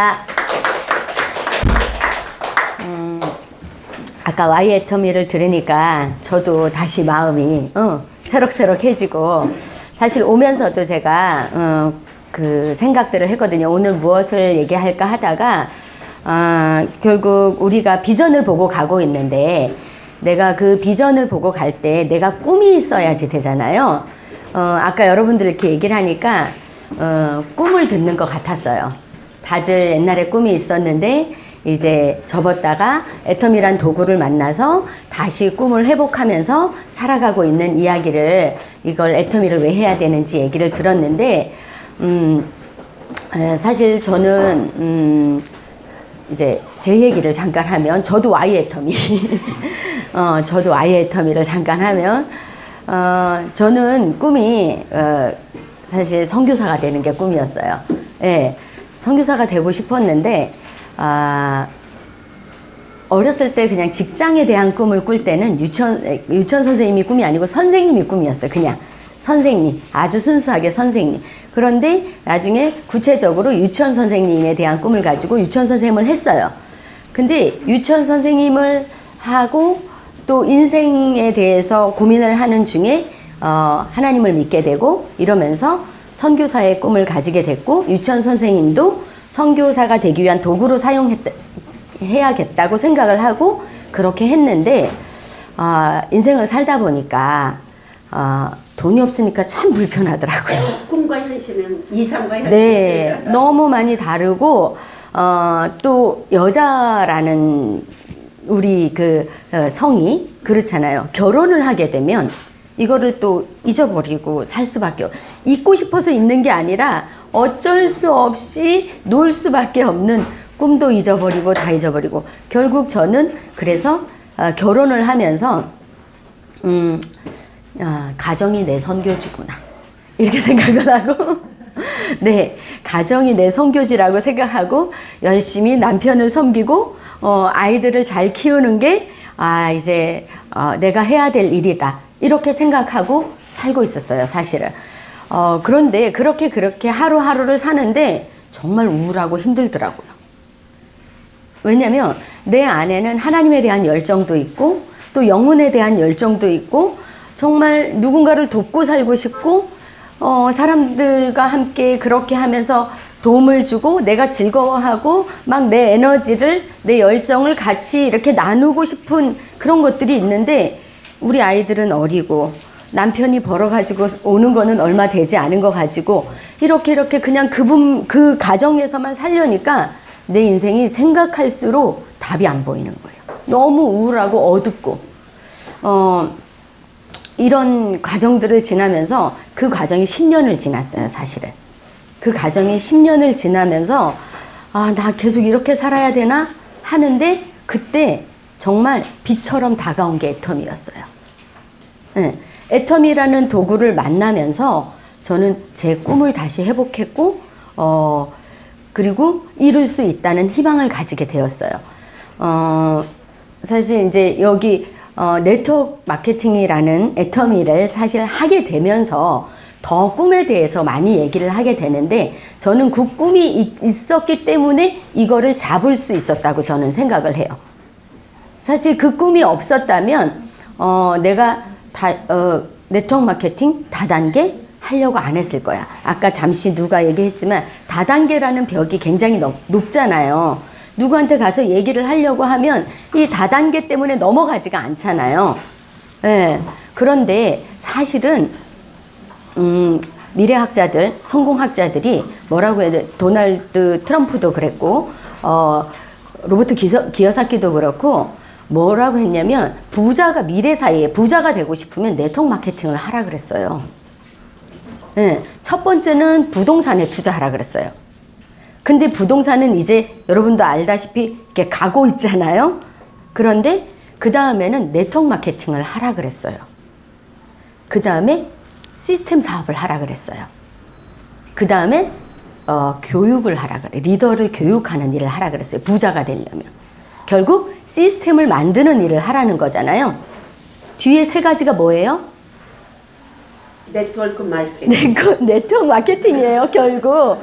아, 음, 아까 와이 애터미를 들으니까 저도 다시 마음이 어, 새록새록해지고 사실 오면서도 제가 어, 그 생각들을 했거든요. 오늘 무엇을 얘기할까 하다가 아, 결국 우리가 비전을 보고 가고 있는데 내가 그 비전을 보고 갈 때 내가 꿈이 있어야지 되잖아요. 어, 아까 여러분들 이렇게 얘기를 하니까 어, 꿈을 듣는 것 같았어요. 다들 옛날에 꿈이 있었는데 이제 접었다가 애텀이란 도구를 만나서 다시 꿈을 회복하면서 살아가고 있는 이야기를 이걸 애터미를 왜 해야 되는지 얘기를 들었는데 음, 에, 사실 저는 음, 이제 제 얘기를 잠깐 하면 저도 와이 애터미 어, 저도 와이 애터미를 잠깐 하면 어, 저는 꿈이 어, 사실 선교사가 되는 게 꿈이었어요. 예, 선교사가 되고 싶었는데 아, 어렸을 때 그냥 직장에 대한 꿈을 꿀 때는 유치원 유치원 선생님이 꿈이 아니고 선생님이 꿈이었어요. 그냥 선생님 아주 순수하게 선생님. 그런데 나중에 구체적으로 유치원 선생님에 대한 꿈을 가지고 유치원 선생님을 했어요. 근데 유치원 선생님을 하고 또 인생에 대해서 고민을 하는 중에 어, 하나님을 믿게 되고 이러면서 선교사의 꿈을 가지게 됐고 유치원 선생님도 선교사가 되기 위한 도구로 사용했다 해야겠다고 생각을 하고 그렇게 했는데 아, 인생을 살다 보니까 아, 돈이 없으니까 참 불편하더라고요. 꿈과 현실은 이상과 현실. 네, 너무 많이 다르고 어, 또 여자라는 우리 그 어, 성이 그렇잖아요. 결혼을 하게 되면 이거를 또 잊어버리고 살 수밖에 없. 잊고 싶어서 있는 게 아니라 어쩔 수 없이 놀 수밖에 없는 꿈도 잊어버리고 다 잊어버리고 결국 저는 그래서 어, 결혼을 하면서 음, 아, 가정이 내 선교지구나 이렇게 생각을 하고 네 가정이 내 선교지라고 생각하고 열심히 남편을 섬기고 어, 아이들을 잘 키우는 게 아 이제 어, 내가 해야 될 일이다 이렇게 생각하고 살고 있었어요 사실은 어, 그런데 그렇게 그렇게 하루하루를 사는데 정말 우울하고 힘들더라고요. 왜냐면 내 안에는 하나님에 대한 열정도 있고 또 영혼에 대한 열정도 있고 정말 누군가를 돕고 살고 싶고 어, 사람들과 함께 그렇게 하면서 도움을 주고 내가 즐거워하고 막 내 에너지를 내 열정을 같이 이렇게 나누고 싶은 그런 것들이 있는데 우리 아이들은 어리고 남편이 벌어가지고 오는 거는 얼마 되지 않은 거 가지고 이렇게 이렇게 그냥 그분 그 가정에서만 살려니까 내 인생이 생각할수록 답이 안 보이는 거예요. 너무 우울하고 어둡고 어 이런 과정들을 지나면서 그 과정이 10년을 지났어요, 사실은. 그 과정이 10년을 지나면서 아, 나 계속 이렇게 살아야 되나 하는데 그때 정말 비처럼 다가온 게 애텀이었어요. 네. 애텀이라는 도구를 만나면서 저는 제 꿈을 다시 회복했고, 어, 그리고 이룰 수 있다는 희망을 가지게 되었어요. 어, 사실 이제 여기 어, 네트워크 마케팅이라는 애터미를 사실 하게 되면서 더 꿈에 대해서 많이 얘기를 하게 되는데 저는 그 꿈이 있, 있었기 때문에 이거를 잡을 수 있었다고 저는 생각을 해요. 사실 그 꿈이 없었다면 어, 내가 다, 어, 네트워크 마케팅 다단계 하려고 안 했을 거야. 아까 잠시 누가 얘기했지만 다단계라는 벽이 굉장히 높, 높잖아요. 누구한테 가서 얘기를 하려고 하면 이 다단계 때문에 넘어가지가 않잖아요. 예. 그런데 사실은 음, 미래학자들, 성공학자들이 뭐라고 해야 돼? 도널드 트럼프도 그랬고, 어, 로버트 기서, 기어사키도 그렇고, 뭐라고 했냐면, 부자가 미래 사이에 부자가 되고 싶으면 네트워크 마케팅을 하라 그랬어요. 예, 첫 번째는 부동산에 투자하라 그랬어요. 근데 부동산은 이제 여러분도 알다시피 이렇게 가고 있잖아요. 그런데 그 다음에는 네트워크 마케팅을 하라 그랬어요. 그 다음에 시스템 사업을 하라 그랬어요. 그 다음에 어, 교육을 하라 그래. 리더를 교육하는 일을 하라 그랬어요. 부자가 되려면. 결국 시스템을 만드는 일을 하라는 거잖아요. 뒤에 세 가지가 뭐예요? 네트워크 마케팅. 네, 그 네트워크 마케팅이에요, 결국.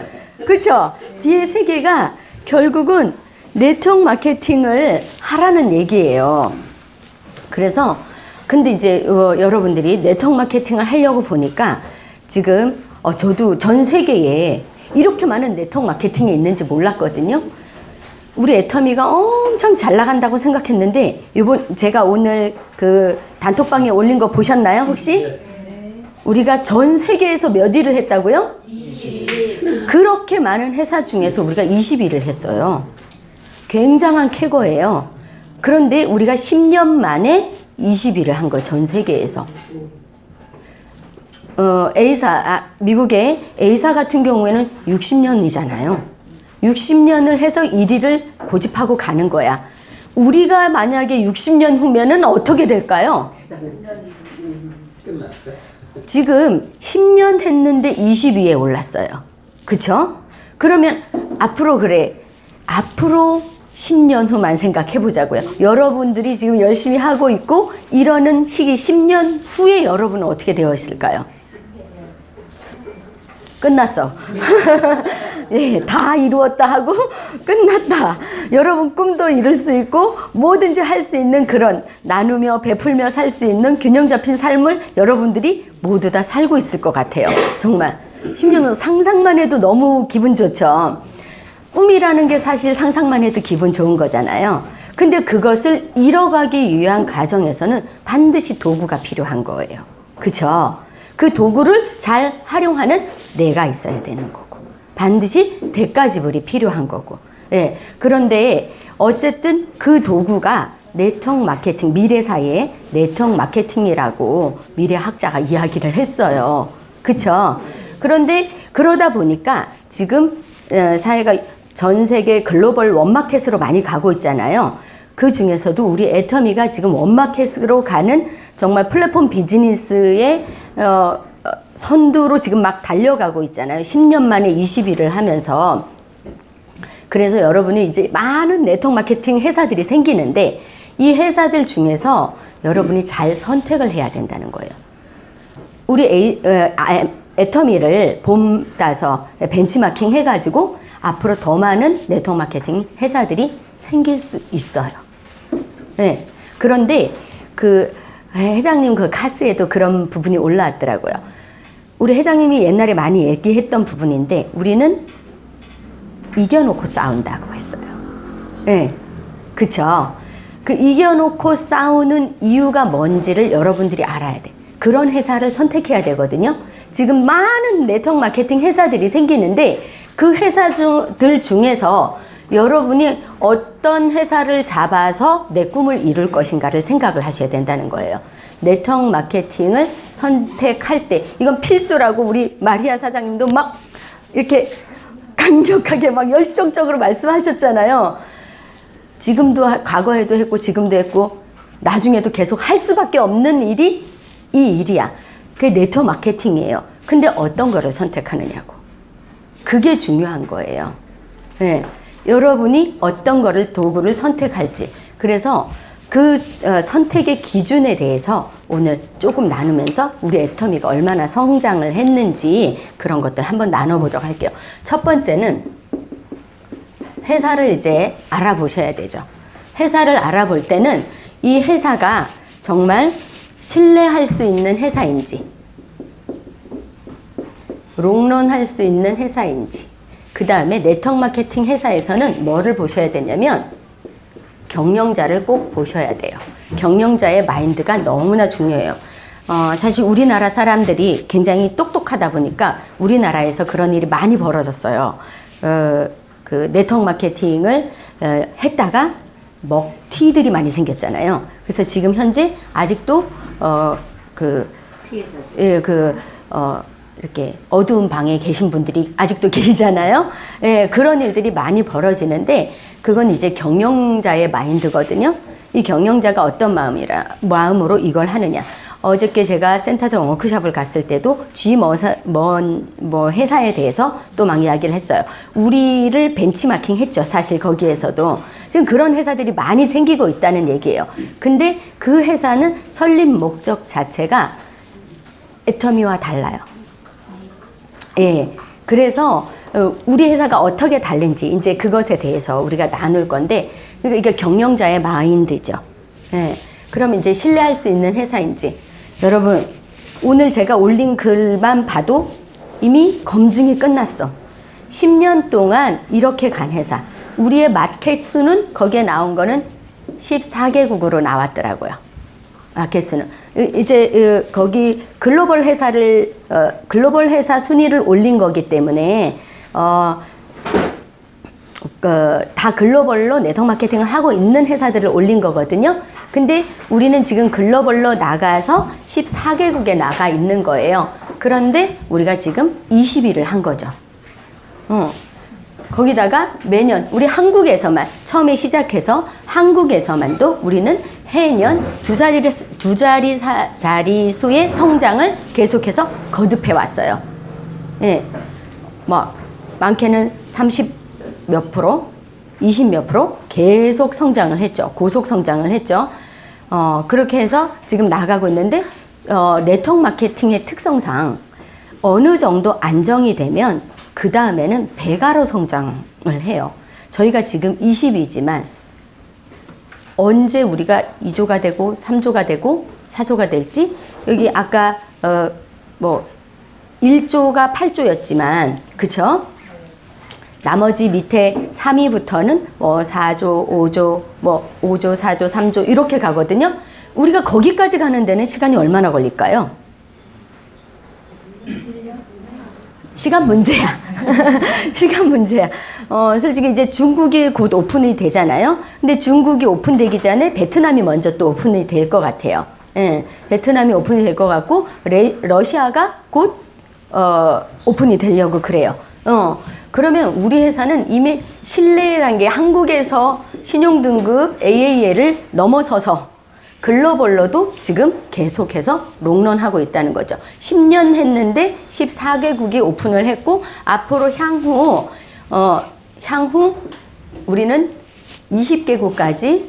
그렇죠? 뒤에 세 개가 결국은 네트워크 마케팅을 하라는 얘기예요. 그래서 근데 이제 어, 여러분들이 네트워크 마케팅을 하려고 보니까 지금 어, 저도 전 세계에 이렇게 많은 네트워크 마케팅이 있는지 몰랐거든요. 우리 애터미가 엄청 잘 나간다고 생각했는데 이번 제가 오늘 그 단톡방에 올린 거 보셨나요 혹시? 우리가 전 세계에서 몇 일을 했다고요? 20일. 그렇게 많은 회사 중에서 우리가 20일을 했어요. 굉장한 쾌거예요. 그런데 우리가 10년 만에 20일을 한 거예요. 전 세계에서. 어, A사, 아, 미국의 A사 같은 경우에는 60년이잖아요. 60년을 해서 1위를 고집하고 가는 거야. 우리가 만약에 60년 후면은 어떻게 될까요? 지금 10년 했는데 20위에 올랐어요. 그쵸? 그러면 앞으로 그래. 앞으로 10년 후만 생각해 보자고요. 여러분들이 지금 열심히 하고 있고 이러는 시기 10년 후에 여러분은 어떻게 되어 있을까요? 끝났어. 예, 다 이루었다 하고 끝났다. 여러분 꿈도 이룰 수 있고 뭐든지 할 수 있는 그런 나누며 베풀며 살 수 있는 균형 잡힌 삶을 여러분들이 모두 다 살고 있을 것 같아요. 정말. 10년 후 상상만 해도 너무 기분 좋죠. 꿈이라는 게 사실 상상만 해도 기분 좋은 거잖아요. 근데 그것을 이뤄가기 위한 과정에서는 반드시 도구가 필요한 거예요. 그쵸? 그 도구를 잘 활용하는 내가 있어야 되는 거고. 반드시 대가 지불이 필요한 거고. 예. 그런데 어쨌든 그 도구가 네트워크 마케팅, 미래사의 네트워크 마케팅이라고 미래학자가 이야기를 했어요. 그쵸? 그런데 그러다 보니까 지금 어, 사회가 전 세계 글로벌 원마켓으로 많이 가고 있잖아요. 그 중에서도 우리 애터미가 지금 원마켓으로 가는 정말 플랫폼 비즈니스의 어, 어, 선두로 지금 막 달려가고 있잖아요. 10년 만에 20일을 하면서. 그래서 여러분이 이제 많은 네트워크 마케팅 회사들이 생기는데 이 회사들 중에서 여러분이 잘 선택을 해야 된다는 거예요. 우리 에이, 어, 아, 애터미를 봄 따서 벤치마킹 해가지고 앞으로 더 많은 네트워크 마케팅 회사들이 생길 수 있어요. 네. 그런데 그 회장님 그 카스에도 그런 부분이 올라왔더라고요. 우리 회장님이 옛날에 많이 얘기했던 부분인데 우리는 이겨놓고 싸운다고 했어요. 네. 그쵸? 그 이겨놓고 싸우는 이유가 뭔지를 여러분들이 알아야 돼. 그런 회사를 선택해야 되거든요. 지금 많은 네트워크 마케팅 회사들이 생기는데 그 회사들 중에서 여러분이 어떤 회사를 잡아서 내 꿈을 이룰 것인가를 생각을 하셔야 된다는 거예요. 네트워크 마케팅을 선택할 때 이건 필수라고 우리 마리아 사장님도 막 이렇게 강력하게 막 열정적으로 말씀하셨잖아요. 지금도 하- 과거에도 했고 지금도 했고 나중에도 계속 할 수밖에 없는 일이 이 일이야. 그게 네트워크 마케팅이에요. 근데 어떤 거를 선택하느냐고. 그게 중요한 거예요. 예. 여러분이 어떤 거를 도구를 선택할지. 그래서 그 어, 선택의 기준에 대해서 오늘 조금 나누면서 우리 애터미가 얼마나 성장을 했는지 그런 것들 한번 나눠보도록 할게요. 첫 번째는 회사를 이제 알아보셔야 되죠. 회사를 알아볼 때는 이 회사가 정말 신뢰할 수 있는 회사인지, 롱런 할 수 있는 회사인지, 그 다음에 네트워크 마케팅 회사에서는 뭐를 보셔야 되냐면 경영자를 꼭 보셔야 돼요. 경영자의 마인드가 너무나 중요해요. 어, 사실 우리나라 사람들이 굉장히 똑똑하다 보니까 우리나라에서 그런 일이 많이 벌어졌어요. 어, 그 네트워크 마케팅을 어, 했다가 먹튀들이 많이 생겼잖아요. 그래서 지금 현재 아직도 어, 그 피해서 예, 그, 어, 이렇게 어두운 방에 계신 분들이 아직도 계시잖아요. 예, 그런 일들이 많이 벌어지는데, 그건 이제 경영자의 마인드거든요. 이 경영자가 어떤 마음이라, 마음으로 이걸 하느냐. 어저께 제가 센터장 워크숍을 갔을 때도 G 머사, 먼, 뭐 회사에 대해서 또 막 이야기를 했어요. 우리를 벤치마킹 했죠. 사실 거기에서도. 지금 그런 회사들이 많이 생기고 있다는 얘기예요. 근데 그 회사는 설립 목적 자체가 애터미와 달라요. 예. 그래서 어, 우리 회사가 어떻게 다른지 이제 그것에 대해서 우리가 나눌 건데 그러니까 이게 경영자의 마인드죠. 예. 그럼 이제 신뢰할 수 있는 회사인지 여러분 오늘 제가 올린 글만 봐도 이미 검증이 끝났어. 10년 동안 이렇게 간 회사. 우리의 마켓 수는 거기에 나온 거는 14개국으로 나왔더라고요. 마켓 수는. 이- 이제 어, 거기 글로벌 회사를 어, 글로벌 회사 순위를 올린 거기 때문에 어, 그, 다 글로벌로 네트워크 마케팅을 하고 있는 회사들을 올린 거거든요. 근데 우리는 지금 글로벌로 나가서 14개국에 나가 있는 거예요. 그런데 우리가 지금 20위를 한 거죠. 어. 거기다가 매년 우리 한국에서만 처음에 시작해서 한국에서만도 우리는 해년 두 자리 두 자리 사, 자리 수의 성장을 계속해서 거듭해 왔어요. 예. 뭐 많게는 30 몇 프로, 20 몇 프로 계속 성장을 했죠. 고속 성장을 했죠. 어, 그렇게 해서 지금 나가고 있는데 어, 네트워크 마케팅의 특성상 어느 정도 안정이 되면 그 다음에는 배가로 성장을 해요. 저희가 지금 20이지만 언제 우리가 2조가 되고 3조가 되고 4조가 될지 여기 아까 어, 뭐 1조가 8조였지만 그쵸? 나머지 밑에 3위부터는 뭐 4조, 5조, 뭐 5조, 4조, 3조 이렇게 가거든요. 우리가 거기까지 가는 데는 시간이 얼마나 걸릴까요? 시간 문제야. 시간 문제야. 어, 솔직히 이제 중국이 곧 오픈이 되잖아요. 근데 중국이 오픈되기 전에 베트남이 먼저 또 오픈이 될 것 같아요. 예, 베트남이 오픈이 될 것 같고, 레, 러시아가 곧, 어, 오픈이 되려고 그래요. 어, 그러면 우리 회사는 이미 신뢰라는 게 한국에서 신용등급 AAL을 넘어서서 글로벌로도 지금 계속해서 롱런하고 있다는 거죠. 10년 했는데 14개국이 오픈을 했고 앞으로 향후 어 향후 우리는 20개국까지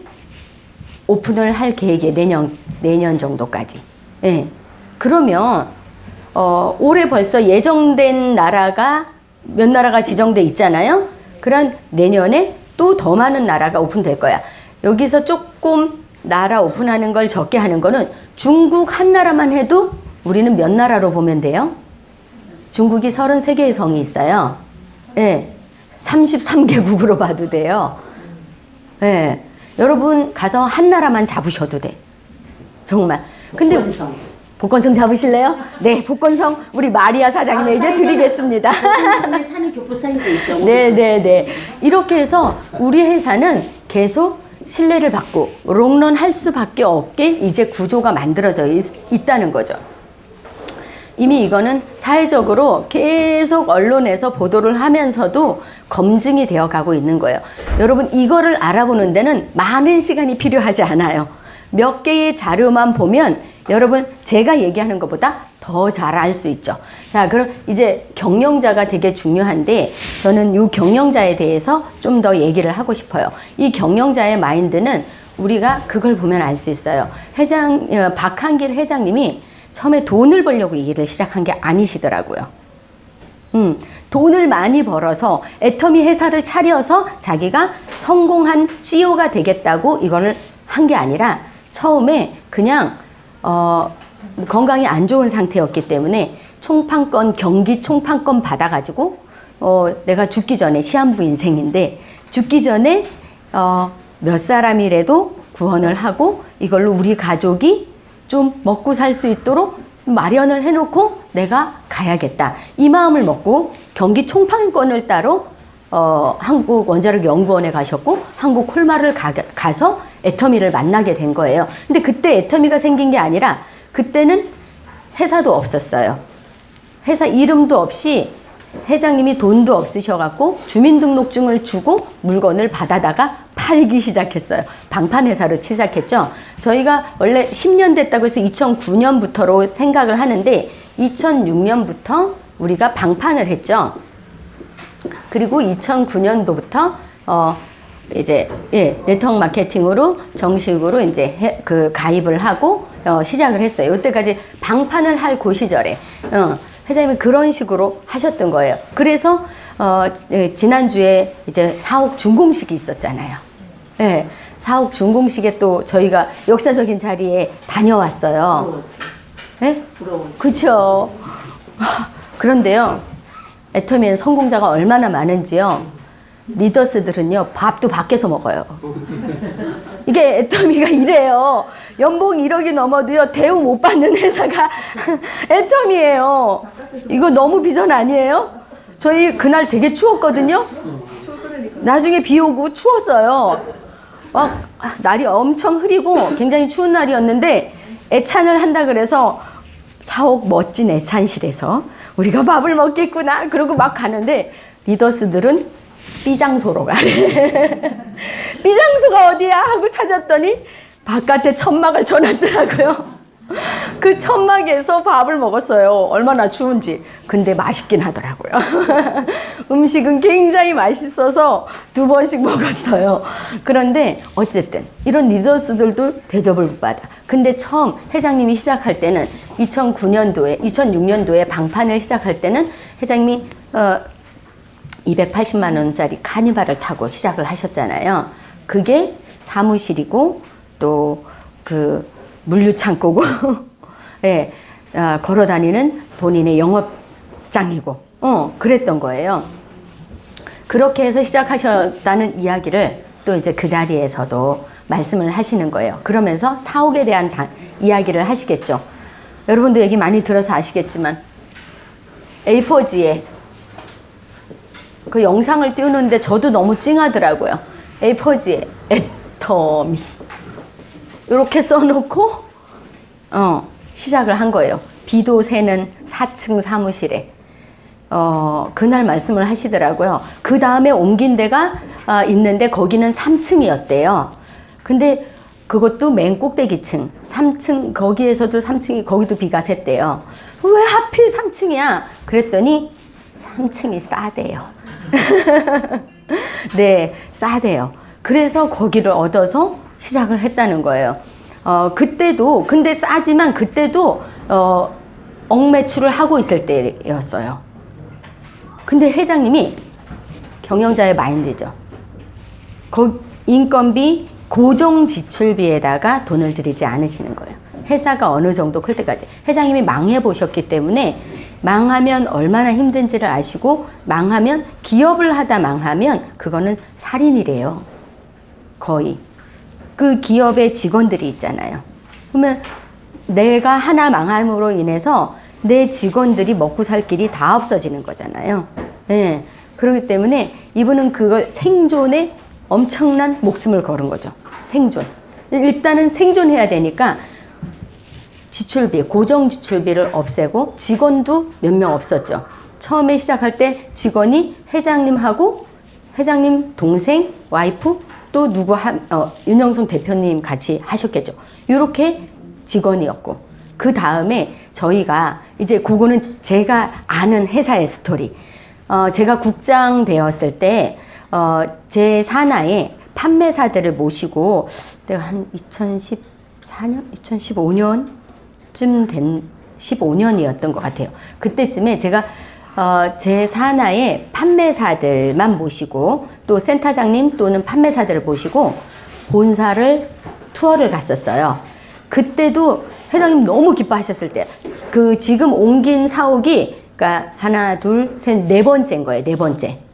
오픈을 할 계획에 내년 내년 정도까지. 예. 그러면 어 올해 벌써 예정된 나라가 몇 나라가 지정돼 있잖아요. 그런 내년에 또 더 많은 나라가 오픈될 거야. 여기서 조금 나라 오픈하는 걸 적게 하는 거는 중국 한 나라만 해도 우리는 몇 나라로 보면 돼요? 중국이 33개의 성이 있어요. 예. 33개국으로 봐도 돼요. 예. 여러분 가서 한 나라만 잡으셔도 돼. 정말. 근데 복권성. 복권성 잡으실래요? 네, 복권성 우리 마리아 사장님에게 드리겠습니다. 산에 산에 교포 사인도 있어. 네, 네, 네. 이렇게 해서 우리 회사는 계속 신뢰를 받고 롱런 할 수밖에 없게 이제 구조가 만들어져 있, 있다는 거죠. 이미 이거는 사회적으로 계속 언론에서 보도를 하면서도 검증이 되어 가고 있는 거예요. 여러분, 이거를 알아보는 데는 많은 시간이 필요하지 않아요. 몇 개의 자료만 보면 여러분, 제가 얘기하는 것보다 더 잘 알 수 있죠. 자, 그럼 이제 경영자가 되게 중요한데 저는 이 경영자에 대해서 좀 더 얘기를 하고 싶어요. 이 경영자의 마인드는 우리가 그걸 보면 알 수 있어요. 회장, 어, 박한길 회장님이 처음에 돈을 벌려고 이 일을 시작한 게 아니시더라고요. 음, 돈을 많이 벌어서 애터미 회사를 차려서 자기가 성공한 CEO가 되겠다고 이거를 한 게 아니라 처음에 그냥 어, 건강이 안 좋은 상태였기 때문에 총판권 경기 총판권 받아가지고 어, 내가 죽기 전에 시한부 인생인데 죽기 전에 어, 몇 사람이라도 구원을 하고 이걸로 우리 가족이 좀 먹고 살 수 있도록 마련을 해놓고 내가 가야겠다. 이 마음을 먹고 경기 총판권을 따로 어, 한국 원자력 연구원에 가셨고 한국 콜마를 가, 가서 애터미를 만나게 된 거예요. 근데 그때 애터미가 생긴 게 아니라 그때는 회사도 없었어요. 회사 이름도 없이 회장님이 돈도 없으셔갖고 주민등록증을 주고 물건을 받아다가 팔기 시작했어요. 방판회사로 시작했죠. 저희가 원래 10년 됐다고 해서 2009년부터로 생각을 하는데 2006년부터 우리가 방판을 했죠. 그리고 2009년도부터 어 이제 예 네트워크 마케팅으로 정식으로 이제 해, 그 가입을 하고 어, 시작을 했어요. 이때까지 방판을 할그 시절에 어, 회장님이 그런 식으로 하셨던 거예요. 그래서 어, 예, 지난주에 이제 사옥 준공식이 있었잖아요. 예, 사옥 준공식에 또 저희가 역사적인 자리에 다녀왔어요. 부러웠어. 예? 부러웠어. 그쵸. 그런데요, 애터미엔 성공자가 얼마나 많은지요. 리더스들은요, 밥도 밖에서 먹어요. 이게 애터미가 이래요. 연봉 1억이 넘어도요, 대우 못 받는 회사가 애터미예요. 이거 너무 비전 아니에요? 저희 그날 되게 추웠거든요. 나중에 비 오고 추웠어요. 막 날이 엄청 흐리고 굉장히 추운 날이었는데 애찬을 한다 그래서 사옥 멋진 애찬실에서 우리가 밥을 먹겠구나 그러고 막 가는데 리더스들은 삐장소로 가래. 삐장소가 어디야? 하고 찾았더니 바깥에 천막을 쳐놨더라고요. 그 천막에서 밥을 먹었어요. 얼마나 추운지. 근데 맛있긴 하더라고요. 음식은 굉장히 맛있어서 두 번씩 먹었어요. 그런데 어쨌든 이런 리더스들도 대접을 못 받아. 근데 처음 회장님이 시작할 때는 2009년도에 2006년도에 방판을 시작할 때는 회장님이 어, 280만 원짜리 카니발을 타고 시작을 하셨잖아요. 그게 사무실이고 또 그 물류 창고고, 예, 아, 걸어 다니는 본인의 영업장이고, 어, 그랬던 거예요. 그렇게 해서 시작하셨다는 이야기를 또 이제 그 자리에서도 말씀을 하시는 거예요. 그러면서 사옥에 대한 다- 이야기를 하시겠죠. 여러분도 얘기 많이 들어서 아시겠지만 A4지에 그 영상을 띄우는데 저도 너무 찡하더라고요. A4지에 애터미 이렇게 써놓고 어, 시작을 한 거예요. 비도 새는 4층 사무실에 어, 그날 말씀을 하시더라고요. 그 다음에 옮긴 데가 아, 있는데 거기는 3층이었대요. 근데 그것도 맨 꼭대기층, 3층, 거기에서도 3층이, 거기도 비가 샜대요. 왜 하필 3층이야? 그랬더니 3층이 싸대요. 네, 싸대요. 그래서 거기를 얻어서 시작을 했다는 거예요. 어, 그때도, 근데 싸지만 그때도, 어, 억매출을 하고 있을 때였어요. 근데 회장님이 경영자의 마인드죠. 거, 인건비, 고정 지출비에다가 돈을 들이지 않으시는 거예요. 회사가 어느 정도 클 때까지. 회장님이 망해 보셨기 때문에 망하면 얼마나 힘든지를 아시고 망하면 기업을 하다 망하면 그거는 살인이래요. 거의. 그 기업의 직원들이 있잖아요. 그러면 내가 하나 망함으로 인해서 내 직원들이 먹고 살 길이 다 없어지는 거잖아요. 예. 그렇기 때문에 이분은 그걸 생존에 엄청난 목숨을 걸은 거죠. 생존. 일단은 생존해야 되니까 지출비, 고정 지출비를 없애고 직원도 몇 명 없었죠. 처음에 시작할 때 직원이 회장님하고 회장님 동생, 와이프 또 누구 한 어, 윤영성 대표님 같이 하셨겠죠. 이렇게 직원이었고 그 다음에 저희가 이제 그거는 제가 아는 회사의 스토리. 어, 제가 국장 되었을 때, 어, 제 산하에 판매사들을 모시고, 내가 한 2014년? 2015년 쯤 된, 15년이었던 것 같아요. 그때쯤에 제가, 어, 제 산하에 판매사들만 모시고, 또 센터장님 또는 판매사들을 모시고, 본사를 투어를 갔었어요. 그때도 회장님 너무 기뻐하셨을 때, 그 지금 옮긴 사옥이, 그러니까 하나, 둘, 셋, 네 번째인 거예요. 네 번째.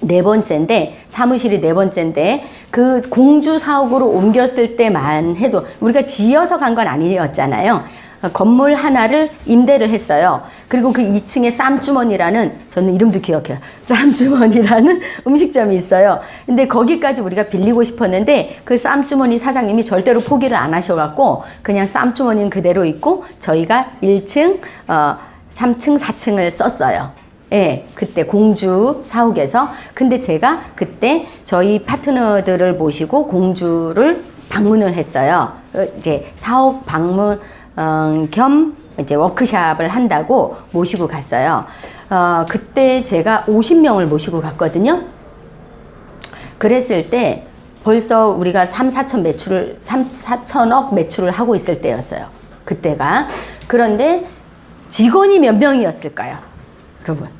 네 번째인데 사무실이 네 번째인데 그 공주 사옥으로 옮겼을 때만 해도 우리가 지어서 간 건 아니었잖아요. 건물 하나를 임대를 했어요. 그리고 그 2층에 쌈주머니라는 저는 이름도 기억해요. 쌈주머니라는 음식점이 있어요. 근데 거기까지 우리가 빌리고 싶었는데 그 쌈주머니 사장님이 절대로 포기를 안 하셔갖고 그냥 쌈주머니는 그대로 있고 저희가 1층, 어, 3층, 4층을 썼어요. 예, 그때 공주 사옥에서. 근데 제가 그때 저희 파트너들을 모시고 공주를 방문을 했어요. 어, 이제 사옥 방문 어, 겸 이제 워크샵을 한다고 모시고 갔어요. 어, 그때 제가 50명을 모시고 갔거든요. 그랬을 때 벌써 우리가 3, 4천 매출을, 3, 4천억 매출을 하고 있을 때였어요. 그때가. 그런데 직원이 몇 명이었을까요? 여러분.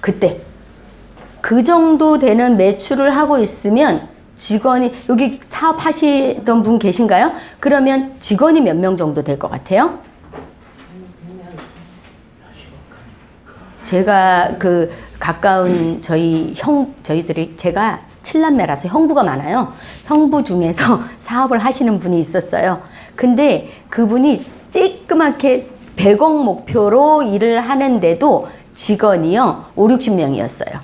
그때. 그 정도 되는 매출을 하고 있으면 직원이 여기 사업하시던 분 계신가요? 그러면 직원이 몇 명 정도 될 것 같아요? 제가 그 가까운 저희 형 저희들이 제가 칠남매라서 형부가 많아요. 형부 중에서 사업을 하시는 분이 있었어요. 근데 그분이 쬐끄맣게 100억 목표로 일을 하는데도 직원이요 5, 60명이었어요.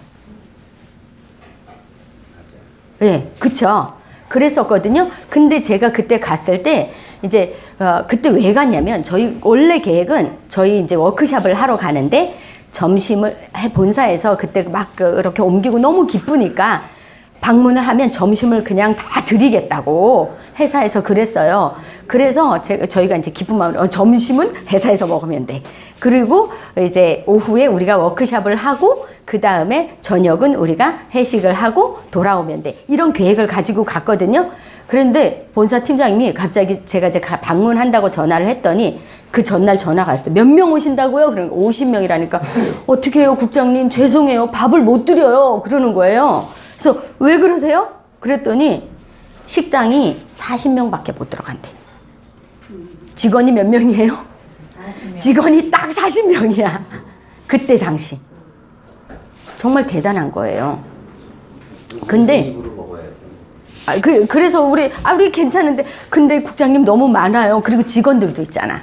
예, 그쵸. 그랬었거든요. 근데 제가 그때 갔을 때, 이제, 어, 그때 왜 갔냐면, 저희, 원래 계획은 저희 이제 워크샵을 하러 가는데, 점심을 해, 본사에서 그때 막 그- 이렇게 옮기고 너무 기쁘니까, 방문을 하면 점심을 그냥 다 드리겠다고 회사에서 그랬어요. 그래서 제가 저희가 이제 기쁜 마음으로 어, 점심은 회사에서 먹으면 돼. 그리고 이제 오후에 우리가 워크샵을 하고 그 다음에 저녁은 우리가 회식을 하고 돌아오면 돼. 이런 계획을 가지고 갔거든요. 그런데 본사 팀장님이 갑자기 제가 이제 가- 방문한다고 전화를 했더니 그 전날 전화가 왔어요. 몇 명 오신다고요? 그러니까 50명이라니까 어떻게 해요, 국장님? 죄송해요. 밥을 못 드려요. 그러는 거예요. 그래서 왜 그러세요? 그랬더니 식당이 40명밖에 못 들어간대. 직원이 몇 명이에요? 직원이 딱 40명이야. 그때 당시. 정말 대단한 거예요. 근데 먹어야죠. 아, 그, 그래서 우리, 아, 우리 괜찮은데, 근데 국장님 너무 많아요. 그리고 직원들도 있잖아.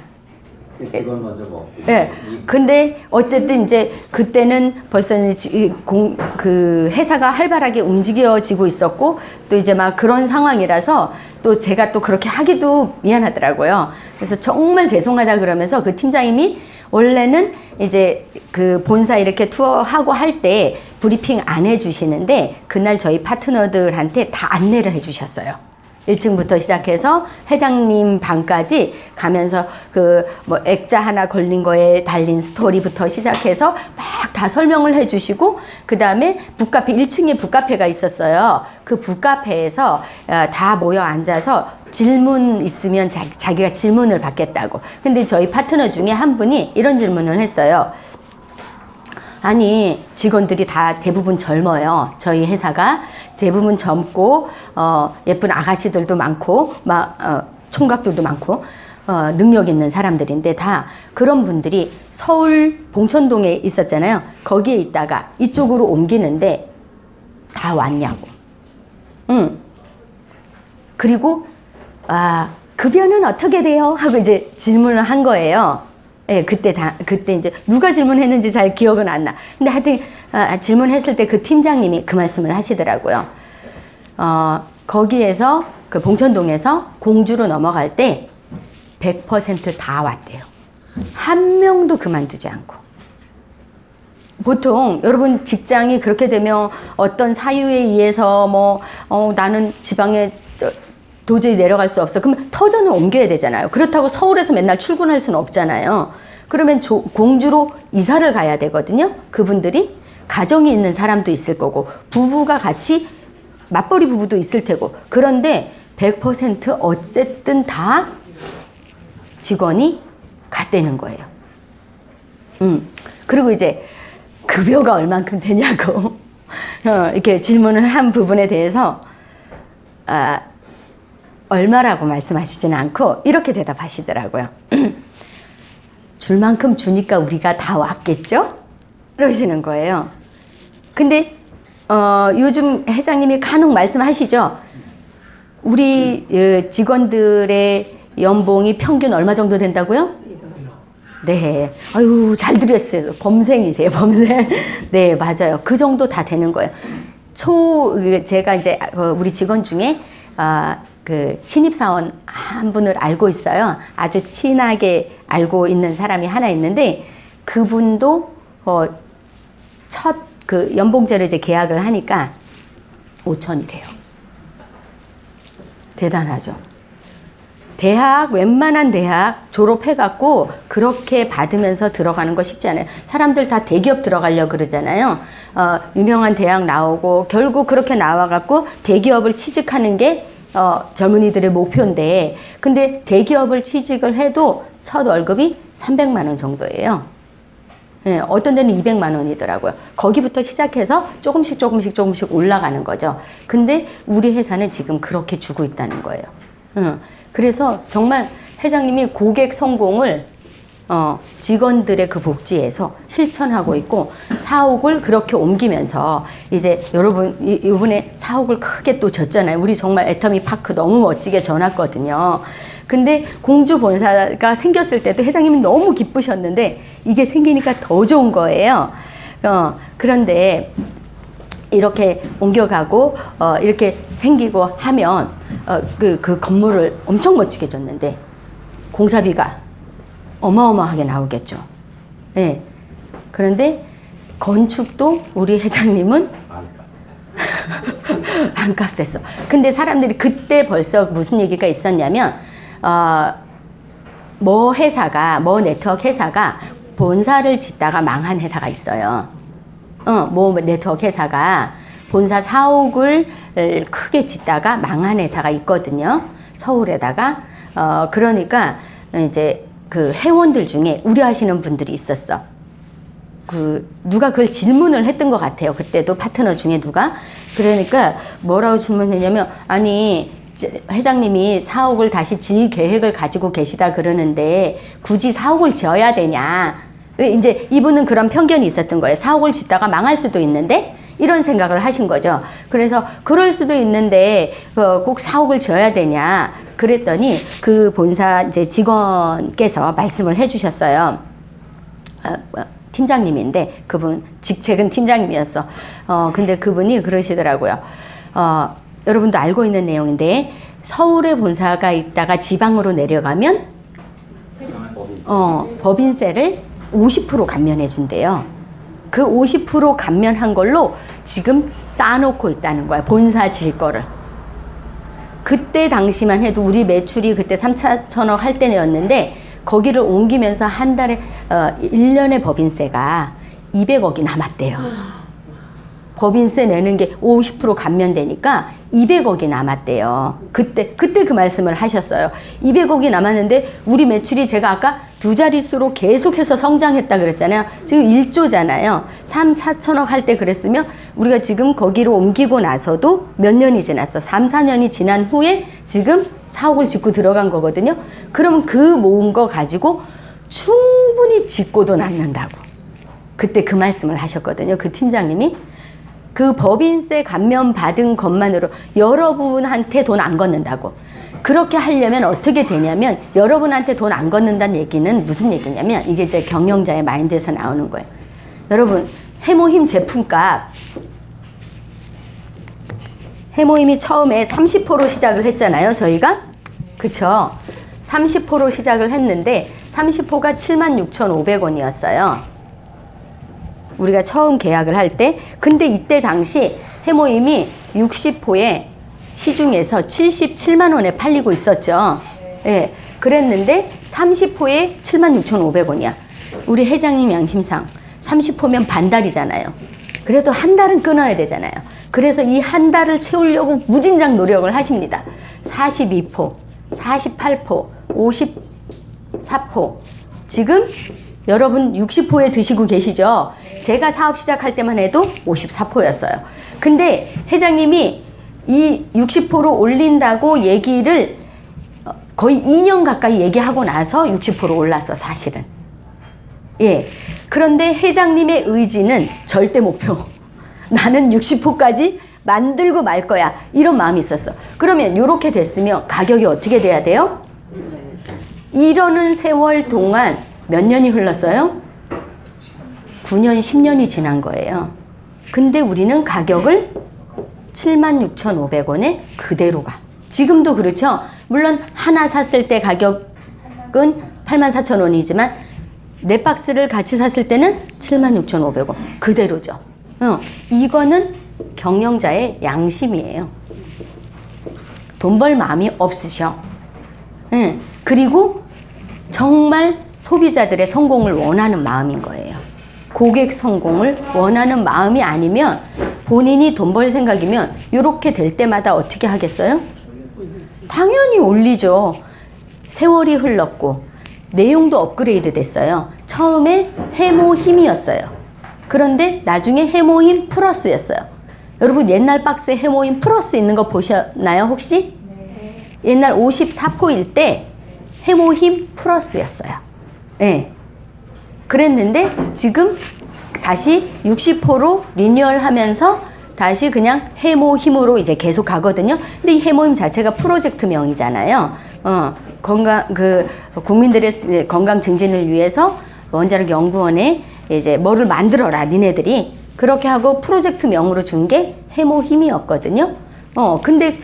이건 먼저 먹고. 예. 근데 어쨌든 이제 그때는 벌써 이제 공, 그 회사가 활발하게 움직여지고 있었고 또 이제 막 그런 상황이라서 또 제가 또 그렇게 하기도 미안하더라고요. 그래서 정말 죄송하다 그러면서 그 팀장님이 원래는 이제 그 본사 이렇게 투어하고 할 때 브리핑 안 해주시는데 그날 저희 파트너들한테 다 안내를 해주셨어요. 1층부터 시작해서 회장님 방까지 가면서 그 뭐 액자 하나 걸린 거에 달린 스토리부터 시작해서 막 다 설명을 해주시고 그 다음에 북카페 1층에 북카페가 있었어요. 그 북카페에서 어, 다 모여 앉아서 질문 있으면 자, 자기가 질문을 받겠다고. 근데 저희 파트너 중에 한 분이 이런 질문을 했어요. 아니 직원들이 다 대부분 젊어요. 저희 회사가 대부분 젊고 어, 예쁜 아가씨들도 많고 막 어, 총각들도 많고 어, 능력 있는 사람들인데 다 그런 분들이 서울 봉천동에 있었잖아요. 거기에 있다가 이쪽으로 옮기는데 다 왔냐고. 응. 그리고 아 급여는 어떻게 돼요? 하고 이제 질문을 한 거예요. 예, 그때 다 그때 이제 누가 질문했는지 잘 기억은 안 나. 근데 하여튼 아, 질문했을 때 그 팀장님이 그 말씀을 하시더라고요. 어, 거기에서 그 봉천동에서 공주로 넘어갈 때 100%다 왔대요. 한 명도 그만두지 않고. 보통 여러분 직장이 그렇게 되면 어떤 사유에 의해서 뭐 어, 나는 지방에 저, 도저히 내려갈 수 없어. 그럼 터전을 옮겨야 되잖아요. 그렇다고 서울에서 맨날 출근할 수는 없잖아요. 그러면 조, 공주로 이사를 가야 되거든요. 그분들이 가정이 있는 사람도 있을 거고 부부가 같이 맞벌이 부부도 있을 테고 그런데 100% 어쨌든 다 직원이 갔다는 거예요. 음. 그리고 이제 급여가 얼만큼 되냐고 어, 이렇게 질문을 한 부분에 대해서 아, 얼마라고 말씀하시지는 않고 이렇게 대답하시더라고요. 줄 만큼 주니까 우리가 다 왔겠죠? 그러시는 거예요. 근데 어, 요즘 회장님이 간혹 말씀하시죠. 우리 어, 직원들의 연봉이 평균 얼마 정도 된다고요? 네. 아유, 잘 들었어요. 범생이세요, 범생. 네, 맞아요. 그 정도 다 되는 거예요. 초, 제가 이제 어, 우리 직원 중에, 아, 그 신입사원 한 분을 알고 있어요. 아주 친하게 알고 있는 사람이 하나 있는데, 그분도, 어, 첫 그 연봉제를 이제 계약을 하니까 5천이래요. 대단하죠. 대학 웬만한 대학 졸업해갖고 그렇게 받으면서 들어가는 거 쉽지 않아요. 사람들 다 대기업 들어가려 그러잖아요. 어, 유명한 대학 나오고 결국 그렇게 나와갖고 대기업을 취직하는 게 어, 젊은이들의 목표인데 근데 대기업을 취직을 해도 첫 월급이 300만 원 정도예요. 예, 어떤 데는 200만 원이더라고요. 거기부터 시작해서 조금씩 조금씩 조금씩 올라가는 거죠. 근데 우리 회사는 지금 그렇게 주고 있다는 거예요. 응. 그래서 정말 회장님이 고객 성공을 어, 직원들의 그 복지에서 실천하고 있고 사옥을 그렇게 옮기면서 이제 여러분 이, 이번에 사옥을 크게 또 졌잖아요. 우리 정말 애터미 파크 너무 멋지게 져놨거든요. 근데 공주 본사가 생겼을 때도 회장님이 너무 기쁘셨는데 이게 생기니까 더 좋은 거예요. 어, 그런데 이렇게 옮겨가고 어, 이렇게 생기고 하면 어, 그, 그 건물을 엄청 멋지게 졌는데 공사비가 어마어마하게 나오겠죠. 예. 그런데 건축도 우리 회장님은 아니까. 안 값했어. 근데 사람들이 그때 벌써 무슨 얘기가 있었냐면, 어, 뭐 회사가, 뭐 네트워크 회사가 본사를 짓다가 망한 회사가 있어요. 어, 뭐 네트워크 회사가 본사 사옥을 크게 짓다가 망한 회사가 있거든요. 서울에다가. 어, 그러니까 이제 그 회원들 중에 우려하시는 분들이 있었어. 그 누가 그걸 질문을 했던 것 같아요. 그때도 파트너 중에 누가 그러니까 뭐라고 질문했냐면 아니 지- 회장님이 사옥을 다시 지을 계획을 가지고 계시다 그러는데 굳이 사옥을 지어야 되냐? 왜 이제 이분은 그런 편견이 있었던 거예요. 사옥을 짓다가 망할 수도 있는데 이런 생각을 하신 거죠. 그래서 그럴 수도 있는데 어, 꼭 사옥을 지어야 되냐? 그랬더니 그 본사 이제 직원께서 말씀을 해주셨어요. 어, 어, 팀장님인데 그분 직책은 팀장님이었어. 어 근데 그분이 그러시더라고요. 어 여러분도 알고 있는 내용인데 서울에 본사가 있다가 지방으로 내려가면 어 법인세를 50% 감면해 준대요. 그 50% 감면한 걸로 지금 쌓아놓고 있다는 거야. 본사 질 거를. 그때 당시만 해도 우리 매출이 그때 3차천억 할 때였는데 거기를 옮기면서 한 달에 어 1년에 법인세가 200억이 남았대요. 법인세 내는 게 50% 감면되니까 200억이 남았대요. 그때 그때 그 말씀을 하셨어요. 200억이 남았는데 우리 매출이 제가 아까 두 자릿수로 계속해서 성장했다 그랬잖아요. 지금 1조잖아요. 3, 4천억 할 때 그랬으면 우리가 지금 거기로 옮기고 나서도 몇 년이 지났어. 3, 4년이 지난 후에 지금 사옥을 짓고 들어간 거거든요. 그러면 그 모은 거 가지고 충분히 짓고도 남는다고. 그때 그 말씀을 하셨거든요. 그 팀장님이. 그 법인세 감면 받은 것만으로 여러분한테 돈 안 걷는다고. 그렇게 하려면 어떻게 되냐면 여러분한테 돈 안 걷는다는 얘기는 무슨 얘기냐면 이게 이제 경영자의 마인드에서 나오는 거예요. 여러분 해모힘 제품값 해모힘이 처음에 30%로 시작을 했잖아요. 저희가 그쵸? 30%로 시작을 했는데 30%가 76,500원이었어요. 우리가 처음 계약을 할 때 근데 이때 당시 해모임이 60호에 시중에서 77만 원에 팔리고 있었죠. 예. 그랬는데 30호에 76,500원이야. 우리 회장님 양심상 30호면 반달이잖아요. 그래도 한 달은 끊어야 되잖아요. 그래서 이 한 달을 채우려고 무진장 노력을 하십니다. 42포, 48포, 54포. 지금 여러분 60포에 드시고 계시죠? 제가 사업 시작할 때만 해도 54포였어요. 근데 회장님이 이 60포로 올린다고 얘기를 어, 거의 2년 가까이 얘기하고 나서 60포로 올랐어, 사실은. 예. 그런데 회장님의 의지는 절대 목표. 나는 60호까지 만들고 말 거야. 이런 마음이 있었어. 그러면 이렇게 됐으면 가격이 어떻게 돼야 돼요? 이러는 세월 동안 몇 년이 흘렀어요? 9년, 10년이 지난 거예요. 근데 우리는 가격을 76,500원에 그대로 가. 지금도 그렇죠? 물론 하나 샀을 때 가격은 84,000원이지만 네 박스를 같이 샀을 때는 76,500원. 그대로죠. 어, 이거는 경영자의 양심이에요. 돈 벌 마음이 없으셔. 예, 그리고 정말 소비자들의 성공을 원하는 마음인 거예요. 고객 성공을 원하는 마음이 아니면 본인이 돈 벌 생각이면 이렇게 될 때마다 어떻게 하겠어요? 당연히 올리죠. 세월이 흘렀고 내용도 업그레이드 됐어요. 처음에 해모 힘이었어요. 그런데 나중에 해모 힘 플러스였어요. 여러분 옛날 박스에 해모 힘 플러스 있는 거 보셨나요 혹시? 옛날 54포일 때 해모 힘 플러스였어요. 예. 그랬는데 지금 다시 60호로 리뉴얼 하면서 다시 그냥 해모 힘으로 이제 계속 가거든요. 근데 이 해모 힘 자체가 프로젝트명이잖아요. 어, 건강, 그, 국민들의 건강 증진을 위해서 원자력 연구원에 이제 뭐를 만들어라, 니네들이. 그렇게 하고 프로젝트명으로 준 게 해모 힘이었거든요. 어, 근데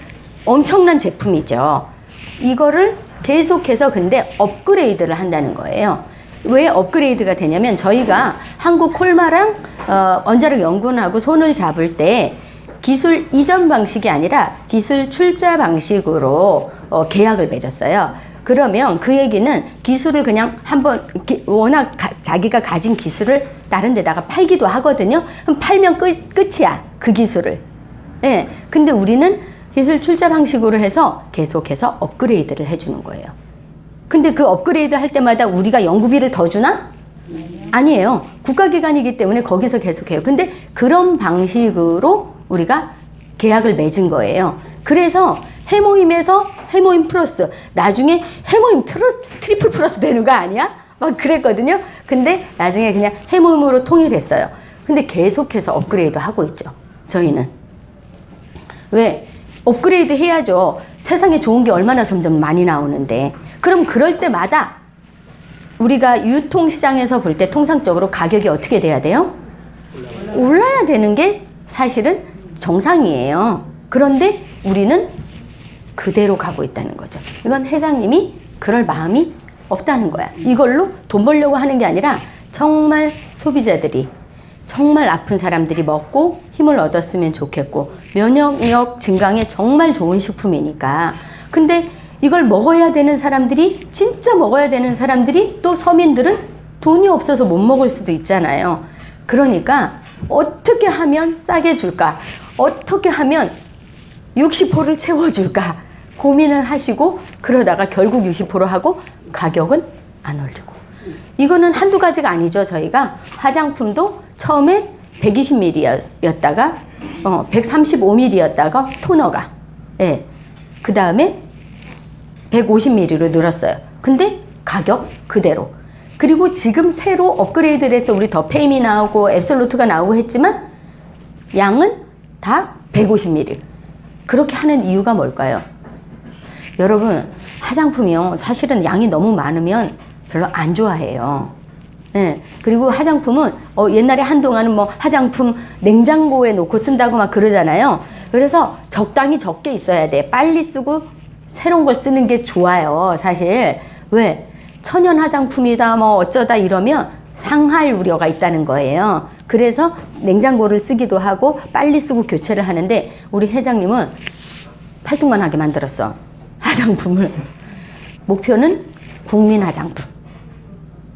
엄청난 제품이죠. 이거를 계속해서 근데 업그레이드를 한다는 거예요. 왜 업그레이드가 되냐면 저희가 한국 콜마랑 어, 원자력 연구원하고 손을 잡을 때 기술 이전 방식이 아니라 기술 출자 방식으로 어, 계약을 맺었어요. 그러면 그 얘기는 기술을 그냥 한번 기- 워낙 가- 자기가 가진 기술을 다른 데다가 팔기도 하거든요. 그럼 팔면 끝, 끝이야. 그 기술을. 예. 근데 우리는 기술 출자 방식으로 해서 계속해서 업그레이드를 해주는 거예요. 근데 그 업그레이드 할 때마다 우리가 연구비를 더 주나? 아니에요. 국가기관이기 때문에 거기서 계속해요. 근데 그런 방식으로 우리가 계약을 맺은 거예요. 그래서 해모임에서 해모임 플러스, 나중에 해모임 트러, 트리플 플러스 되는 거 아니야? 막 그랬거든요. 근데 나중에 그냥 해모임으로 통일했어요. 근데 계속해서 업그레이드 하고 있죠. 저희는. 왜? 업그레이드 해야죠. 세상에 좋은 게 얼마나 점점 많이 나오는데. 그럼 그럴 때마다 우리가 유통시장에서 볼 때 통상적으로 가격이 어떻게 돼야 돼요? 올라야 되는 게 사실은 정상이에요. 그런데 우리는 그대로 가고 있다는 거죠. 이건 회장님이 그럴 마음이 없다는 거야. 이걸로 돈 벌려고 하는 게 아니라 정말 소비자들이 정말 아픈 사람들이 먹고 힘을 얻었으면 좋겠고 면역력 증강에 정말 좋은 식품이니까. 근데 이걸 먹어야 되는 사람들이 진짜 먹어야 되는 사람들이 또 서민들은 돈이 없어서 못 먹을 수도 있잖아요. 그러니까 어떻게 하면 싸게 줄까? 어떻게 하면 60호를 채워줄까? 고민을 하시고 그러다가 결국 60호로 하고 가격은 안 올리고. 이거는 한두 가지가 아니죠. 저희가 화장품도 처음에 120ml였다가 어, 135ml였다가 토너가 예. 그 다음에 150ml로 늘었어요. 근데 가격 그대로. 그리고 지금 새로 업그레이드를 해서 우리 더 페임이 나오고 앱솔루트가 나오고 했지만 양은 다 150ml. 그렇게 하는 이유가 뭘까요? 여러분, 화장품이요. 사실은 양이 너무 많으면 별로 안 좋아해요. 예. 그리고 화장품은 어, 옛날에 한동안은 뭐 화장품 냉장고에 놓고 쓴다고 막 그러잖아요. 그래서 적당히 적게 있어야 돼. 빨리 쓰고 새로운 걸 쓰는 게 좋아요. 사실. 왜? 천연 화장품이다 뭐 어쩌다 이러면 상할 우려가 있다는 거예요. 그래서 냉장고를 쓰기도 하고 빨리 쓰고 교체를 하는데 우리 회장님은 팔뚝만 하게 만들었어. 화장품을. 목표는 국민 화장품.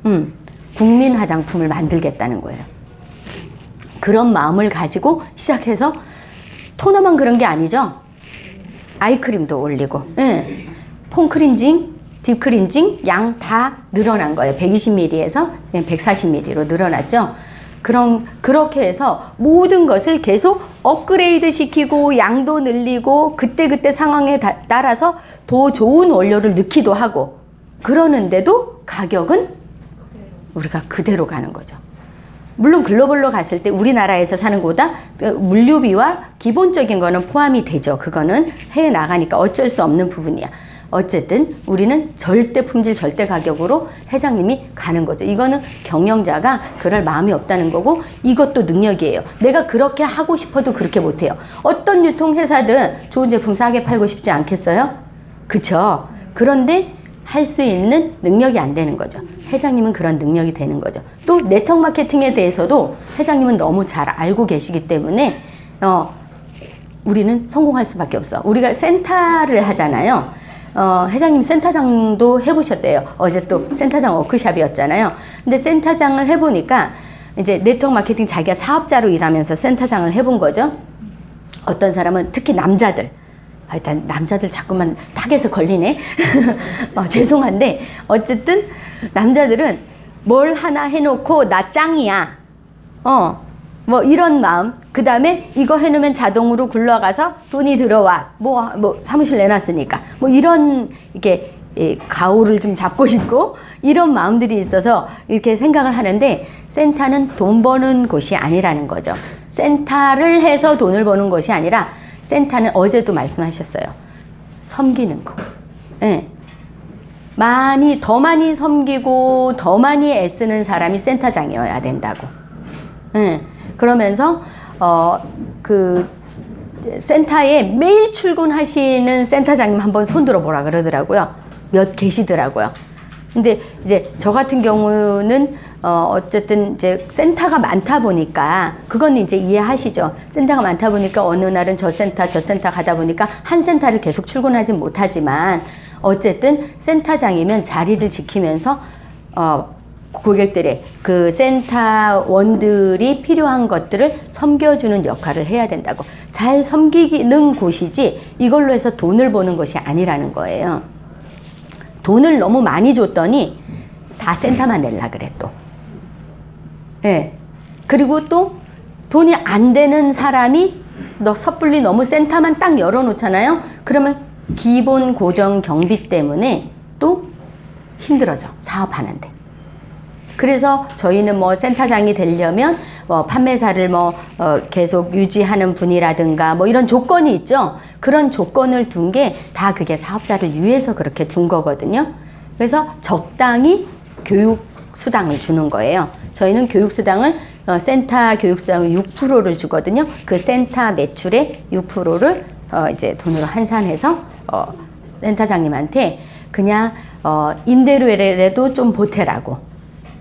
음, 국민 화장품을 만들겠다는 거예요. 그런 마음을 가지고 시작해서 토너만 그런 게 아니죠. 아이크림도 올리고, 예. 폼 크린징, 딥 크린징 양 다 늘어난 거예요. 120ml에서 140ml로 늘어났죠. 그럼 그렇게 해서 모든 것을 계속 업그레이드 시키고 양도 늘리고 그때그때 상황에 다- 따라서 더 좋은 원료를 넣기도 하고 그러는데도 가격은 우리가 그대로 가는 거죠. 물론 글로벌로 갔을 때 우리나라에서 사는 것보다 그 물류비와 기본적인 거는 포함이 되죠. 그거는 해외 나가니까 어쩔 수 없는 부분이야. 어쨌든 우리는 절대 품질 절대 가격으로 회장님이 가는 거죠. 이거는 경영자가 그럴 마음이 없다는 거고 이것도 능력이에요. 내가 그렇게 하고 싶어도 그렇게 못해요. 어떤 유통회사든 좋은 제품 싸게 팔고 싶지 않겠어요? 그쵸? 그런데 할 수 있는 능력이 안 되는 거죠. 회장님은 그런 능력이 되는 거죠. 또 네트워크 마케팅에 대해서도 회장님은 너무 잘 알고 계시기 때문에 어, 우리는 성공할 수밖에 없어. 우리가 센터를 하잖아요. 어, 회장님 센터장도 해보셨대요. 어제 또 센터장 워크샵이었잖아요. 근데 센터장을 해보니까 이제 네트워크 마케팅 자기가 사업자로 일하면서 센터장을 해본 거죠. 어떤 사람은 특히 남자들. 아, 일단 남자들 자꾸만 탁에서 걸리네. 어, 죄송한데 어쨌든 남자들은 뭘 하나 해놓고 나 짱이야. 어, 뭐 이런 마음. 그 다음에 이거 해놓으면 자동으로 굴러가서 돈이 들어와. 뭐, 뭐 사무실 내놨으니까. 뭐 이런 이렇게 이 가오를 좀 잡고 싶고 이런 마음들이 있어서 이렇게 생각을 하는데 센터는 돈 버는 곳이 아니라는 거죠. 센터를 해서 돈을 버는 것이 아니라 센터는 어제도 말씀하셨어요. 섬기는 거. 예. 많이 더 많이 섬기고 더 많이 애쓰는 사람이 센터장이어야 된다고. 예. 그러면서 어그 센터에 매일 출근하시는 센터장님 한번 손들어 보라 그러더라고요. 몇 계시더라고요. 근데 이제 저 같은 경우는 어 어쨌든 이제 센터가 많다 보니까 그건 이제 이해하시죠. 센터가 많다 보니까 어느 날은 저 센터 저 센터 가다 보니까 한 센터를 계속 출근하진 못하지만 어쨌든 센터장이면 자리를 지키면서 어 고객들의 그 센터원들이 필요한 것들을 섬겨주는 역할을 해야 된다고. 잘 섬기는 곳이지 이걸로 해서 돈을 버는 것이 아니라는 거예요. 돈을 너무 많이 줬더니 다 센터만 낼라 그래 또. 예. 그리고 또 돈이 안 되는 사람이 너 섣불리 너무 센터만 딱 열어놓잖아요. 그러면 기본 고정 경비 때문에 또 힘들어져 사업하는데. 그래서 저희는 뭐 센터장이 되려면 뭐 판매사를 뭐 어, 계속 유지하는 분이라든가 뭐 이런 조건이 있죠. 그런 조건을 둔 게 다 그게 사업자를 위해서 그렇게 둔 거거든요. 그래서 적당히 교육 수당을 주는 거예요. 저희는 교육 수당을 어, 센터 교육 수당을 6%를 주거든요. 그 센터 매출의 6%를 어, 이제 돈으로 환산해서 어, 센터장님한테 그냥 어, 임대료라도 좀 보태라고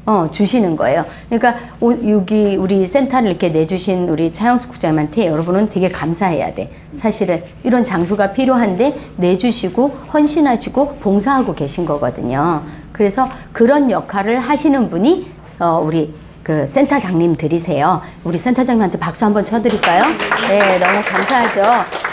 어, 주시는 거예요. 그러니까 오- 여기 우리 센터를 이렇게 내주신 우리 차영수 국장님한테 여러분은 되게 감사해야 돼. 사실은 이런 장소가 필요한데 내주시고 헌신하시고 봉사하고 계신 거거든요. 그래서 그런 역할을 하시는 분이 어, 우리 그 센터장님들이세요. 우리 센터장님한테 박수 한번 쳐드릴까요? 네, 너무 감사하죠.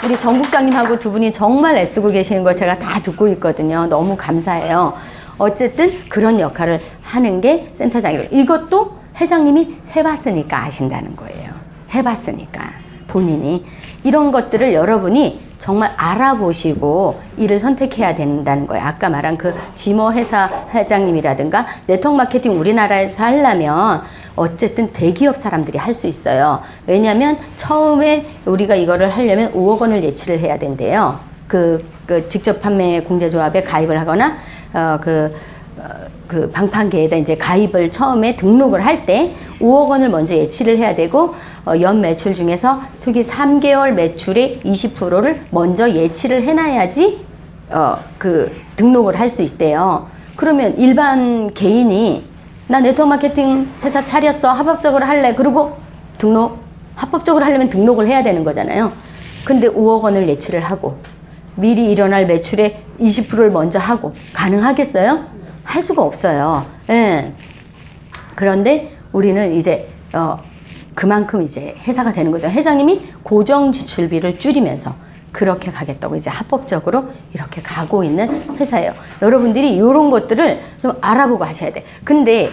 우리 정국장님하고 두 분이 정말 애쓰고 계시는 거 제가 다 듣고 있거든요. 너무 감사해요. 어쨌든 그런 역할을 하는 게 센터장이고 이것도 회장님이 해봤으니까 아신다는 거예요. 해봤으니까 본인이 이런 것들을 여러분이 정말 알아보시고 일을 선택해야 된다는 거예요. 아까 말한 그 지모 회사 회장님이라든가 네트워크 마케팅 우리나라에서 하려면 어쨌든 대기업 사람들이 할 수 있어요. 왜냐하면 처음에 우리가 이거를 하려면 5억 원을 예치를 해야 된대요. 그, 그 직접 판매 공제조합에 가입을 하거나 어, 그, 어, 그 방판계에다 이제 가입을 처음에 등록을 할 때 5억 원을 먼저 예치를 해야 되고 어, 연 매출 중에서 초기 3개월 매출의 20%를 먼저 예치를 해놔야지 어, 그 등록을 할 수 있대요. 그러면 일반 개인이 나 네트워크 마케팅 회사 차렸어 합법적으로 할래 그리고 등록 합법적으로 하려면 등록을 해야 되는 거잖아요. 근데 5억 원을 예치를 하고 미리 일어날 매출의 20%를 먼저 하고 가능하겠어요? 할 수가 없어요. 예. 그런데 우리는 이제 어 그만큼 이제 회사가 되는 거죠. 회장님이 고정 지출비를 줄이면서 그렇게 가겠다고 이제 합법적으로 이렇게 가고 있는 회사예요. 여러분들이 이런 것들을 좀 알아보고 하셔야 돼. 근데